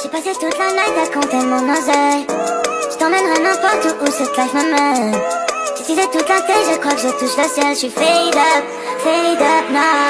J'ai passé toute la night à compter mon oseille. Je t'emmènerai n'importe où cette life m'amène. J'utilisais toute la tête, je crois que je touche le ciel. Je suis fade up, fade up now.